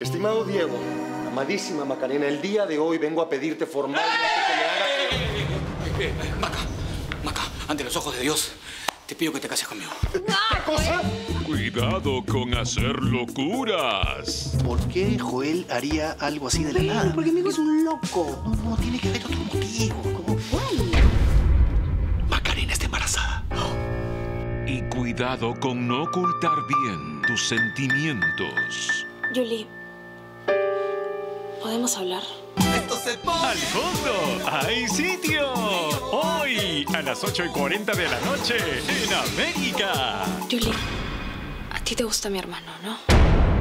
Estimado Diego, amadísima Macarena, el día de hoy vengo a pedirte formalmente que me hagas... Maca, Maca, ante los ojos de Dios, te pido que te cases conmigo. ¿Qué cosa? Cuidado con hacer locuras. ¿Por qué Joel haría algo así de la nada? Porque mi hijo es un loco. No, no, tiene que haber otro motivo. ¿Cómo cuál? Macarena está embarazada. Y cuidado con no ocultar bien tus sentimientos. Julie, ¿podemos hablar? ¡Al fondo! ¡Hay sitio! Hoy, a las 8 y 40 de la noche, en América. Julie, a ti te gusta mi hermano, ¿no?